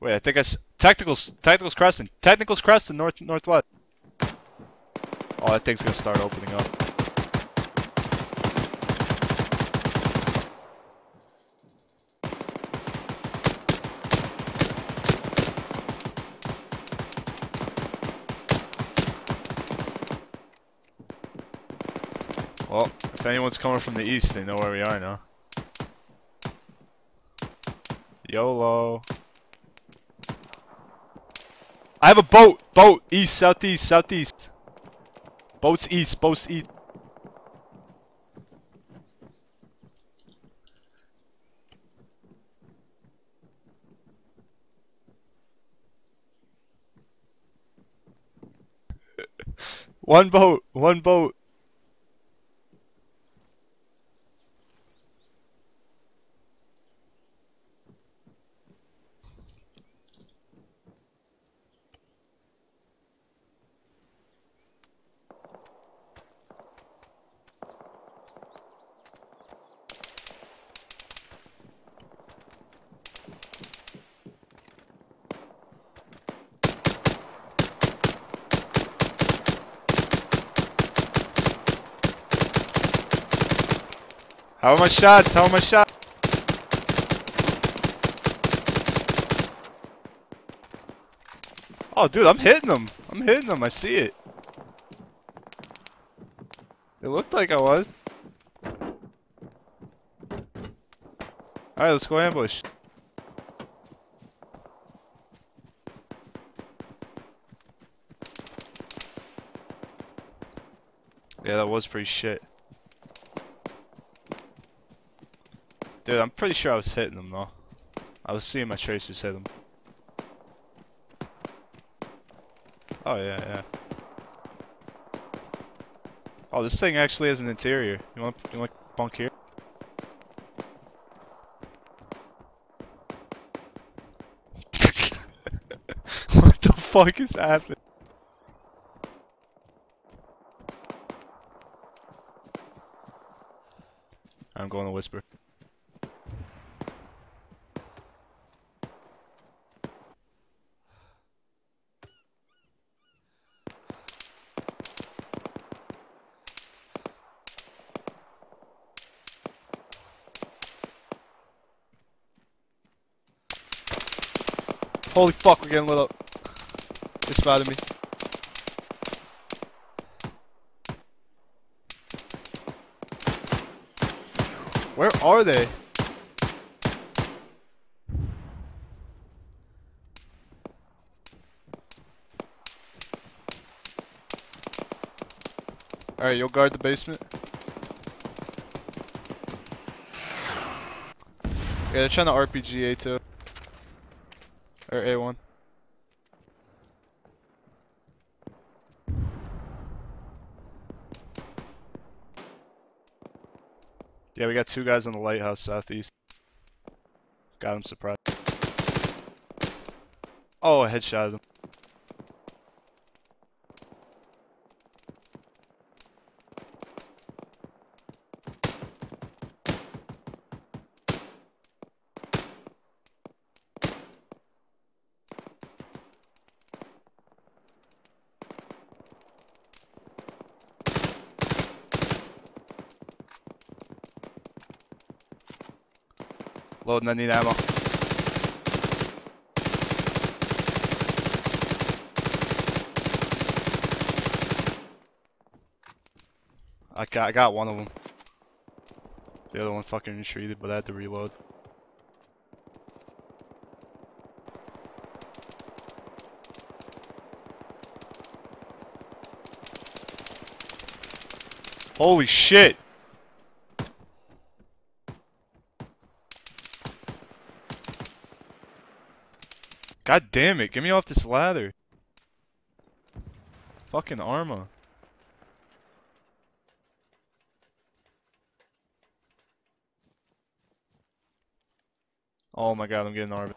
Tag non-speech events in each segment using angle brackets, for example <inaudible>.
Wait, I think I s- tacticals tacticals cresting. Tacticals cresting north northwest. Oh, that thing's gonna start opening up. Well, if anyone's coming from the east, they know where we are now. YOLO. I have a boat! Boat! East, southeast, southeast. Boats east, boats east. <laughs> one boat, one boat. How are my shots? How are my shots? Oh, dude, I'm hitting them. I'm hitting them. I see it. It looked like I was. Alright, let's go ambush. Yeah, that was pretty shit. Dude, I'm pretty sure I was hitting them though. I was seeing my tracers hit them. Oh yeah, yeah. Oh, this thing actually has an interior. You want you want bunk here? <laughs> what the fuck is happening? I'm going to whisper. Holy fuck, we're getting lit up. They spotted me. Where are they? Alright, you'll guard the basement. Yeah, they're trying to RPG A2. Or A1. Yeah, we got two guys on the lighthouse southeast. Got him surprised. Oh, I headshotted him. Loading, I need ammo. I got, I got one of them. The other one fucking retreated, but I had to reload. Holy shit! God damn it, get me off this ladder. Fucking Arma. Oh my god, I'm getting Arma.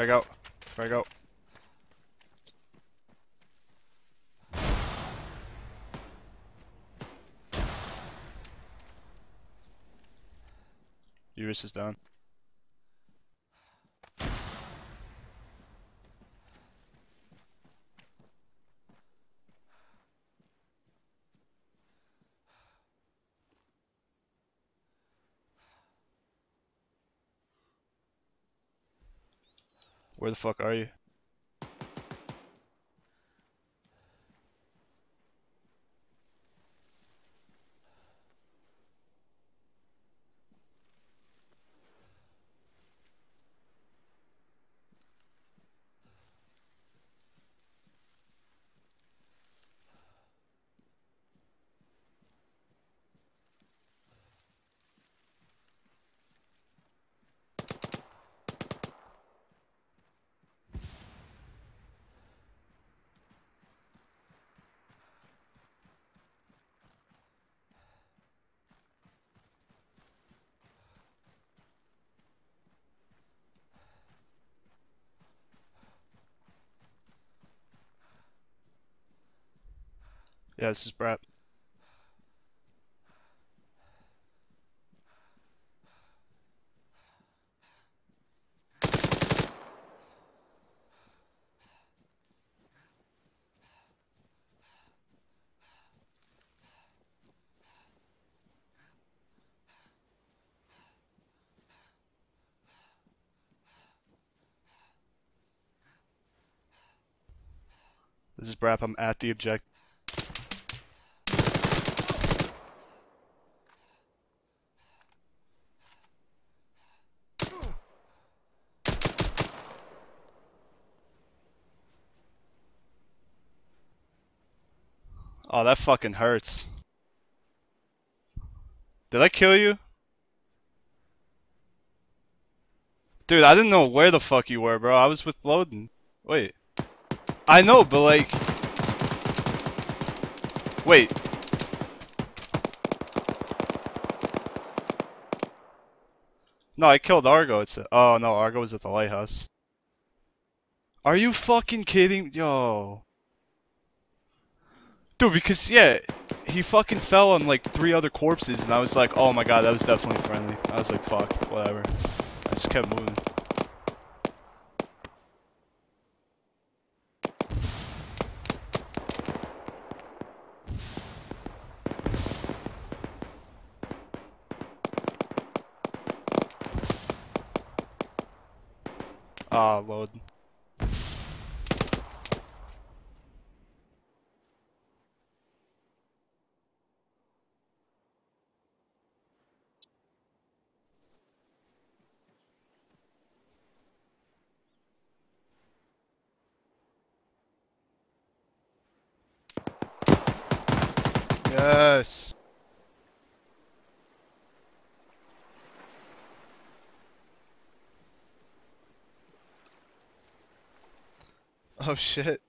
Frag out. Frag out. Eurus is down. Where the fuck are you? Yeah, this is Brap. This is Brap, I'm at the object. Oh, that fucking hurts. Did I kill you? Dude, I didn't know where the fuck you were, bro. I was with Loden. Wait. I know, but like... Wait. No, I killed Argo. It's a... Oh, no, Argo was at the lighthouse. Are you fucking kidding? Yo. Dude, because, yeah, he fucking fell on like three other corpses, and I was like, oh my god, that was definitely friendly. I was like, fuck, whatever. I just kept moving. Ah, load. Yes. Oh shit.